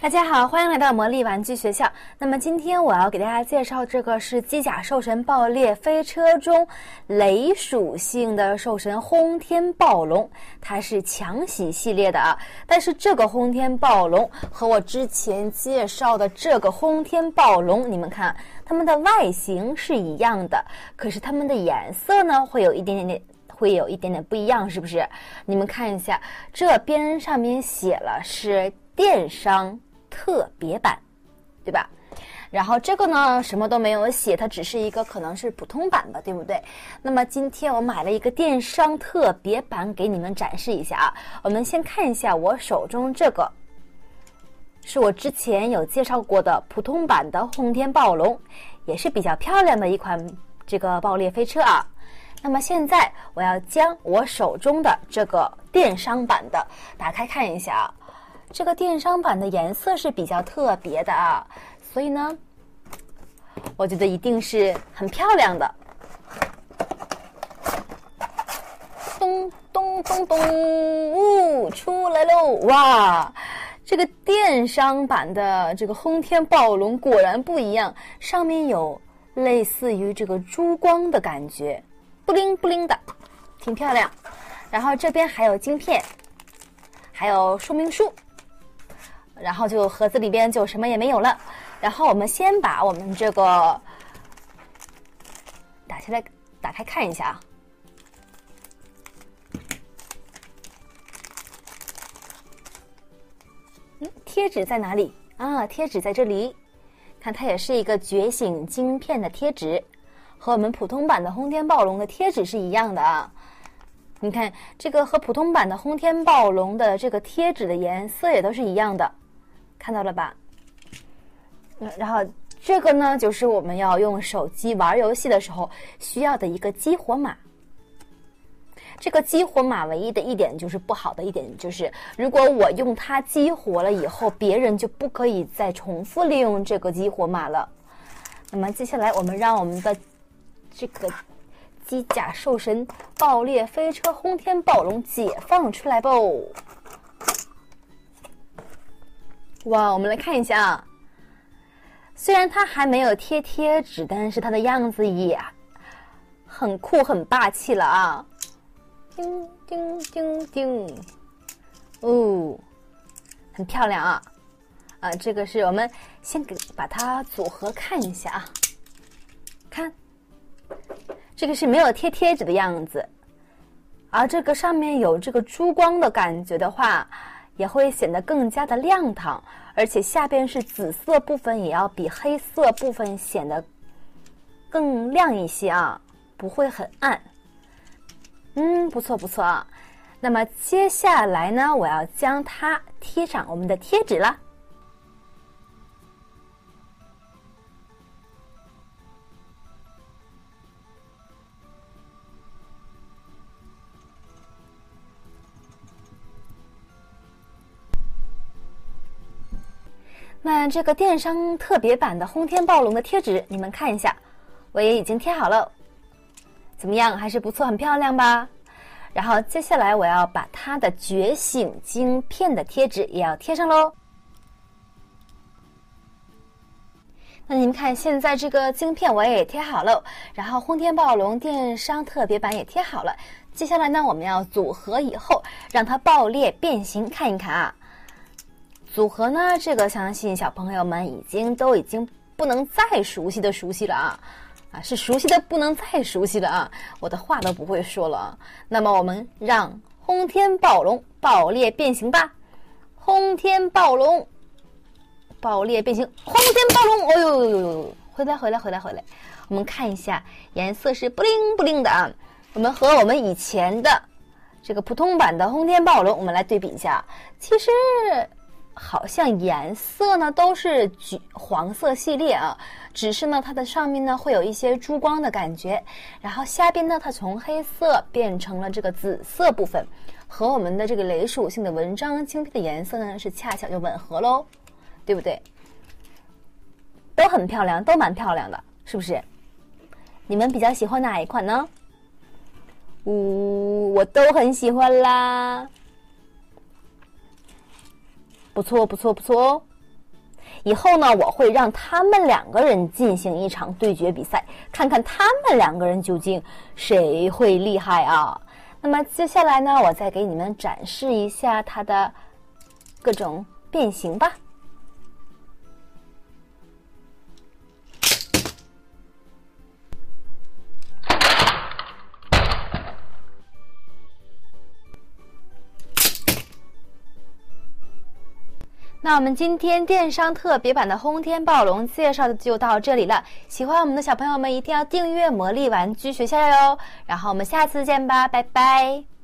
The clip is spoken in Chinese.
大家好，欢迎来到魔力玩具学校。那么今天我要给大家介绍这个是机甲兽神爆裂飞车中雷属性的兽神轰天暴龙，它是强袭系列的啊。但是这个轰天暴龙和我之前介绍的这个轰天暴龙，你们看它们的外形是一样的，可是它们的颜色呢会有一点点点会有一点点不一样，是不是？你们看一下，这边上面写了是电商。特别版，对吧？然后这个呢，什么都没有写，它只是一个可能是普通版的，对不对？那么今天我买了一个电商特别版给你们展示一下啊。我们先看一下我手中这个，是我之前有介绍过的普通版的轰天暴龙，也是比较漂亮的一款这个爆裂飞车啊。那么现在我要将我手中的这个电商版的打开看一下啊。这个电商版的颜色是比较特别的啊，所以呢，我觉得一定是很漂亮的。咚咚咚咚，呜，出来喽！哇，这个电商版的这个轰天暴龙果然不一样，上面有类似于这个珠光的感觉，布灵布灵的，挺漂亮。然后这边还有晶片，还有说明书。然后就盒子里边就什么也没有了，然后我们先把我们这个打开来，打开看一下啊。嗯，贴纸在哪里啊？贴纸在这里，看它也是一个觉醒晶片的贴纸，和我们普通版的轰天暴龙的贴纸是一样的啊。你看这个和普通版的轰天暴龙的这个贴纸的颜色也都是一样的。看到了吧？然后这个呢，就是我们要用手机玩游戏的时候需要的一个激活码。这个激活码唯一的一点就是不好的一点就是，如果我用它激活了以后，别人就不可以再重复利用这个激活码了。那么接下来，我们让我们的这个机甲兽神爆裂飞车轰天暴龙解放出来吧。哇，我们来看一下啊。虽然它还没有贴贴纸，但是它的样子也很酷、很霸气了啊！叮叮叮叮，哦，很漂亮啊！啊，这个是我们先给把它组合看一下啊。看，这个是没有贴贴纸的样子，而这个上面有这个珠光的感觉的话。也会显得更加的亮堂，而且下边是紫色部分，也要比黑色部分显得更亮一些啊，不会很暗。嗯，不错不错啊。那么接下来呢，我要将它贴上我们的贴纸了。那这个电商特别版的轰天暴龙的贴纸，你们看一下，我也已经贴好了，怎么样？还是不错，很漂亮吧？然后接下来我要把它的觉醒晶片的贴纸也要贴上喽。那你们看，现在这个晶片我也贴好了，然后轰天暴龙电商特别版也贴好了。接下来呢，我们要组合以后让它爆裂变形，看一看啊。组合呢？这个相信小朋友们已经都已经不能再熟悉的熟悉了啊，啊是熟悉的不能再熟悉了啊！我的话都不会说了。那么我们让轰天暴龙爆裂变形吧！轰天暴龙爆裂变形！轰天暴龙！哎呦呦呦呦！回来回来回来回来！我们看一下，颜色是不灵不灵的啊！我们和我们以前的这个普通版的轰天暴龙，我们来对比一下，其实。好像颜色呢都是橘黄色系列啊，只是呢它的上面呢会有一些珠光的感觉，然后下边呢它从黑色变成了这个紫色部分，和我们的这个雷属性的文章晶片的颜色呢是恰巧就吻合喽，对不对？都很漂亮，都蛮漂亮的，是不是？你们比较喜欢哪一款呢？呜，我都很喜欢啦。不错，不错，不错哦！以后呢，我会让他们两个人进行一场对决比赛，看看他们两个人究竟谁会厉害啊。那么接下来呢，我再给你们展示一下它的各种变形吧。那我们今天电商特别版的轰天暴龙介绍的就到这里了。喜欢我们的小朋友们一定要订阅魔力玩具学校哟。然后我们下次见吧，拜拜。